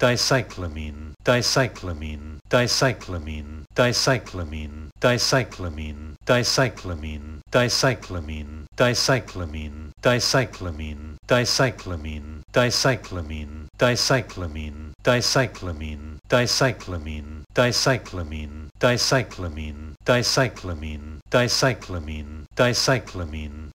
dicyclamine, dicyclamine, dicyclamine, dicyclamine, dicyclamine, dicyclamine, dicyclamine, dicyclamine, dicyclamine, dicyclamine, dicyclamine, dicyclamine, dicyclamine, dicyclamine, dicyclamine, dicyclamine, dicyclamine, dicyclamine, dicyclamine,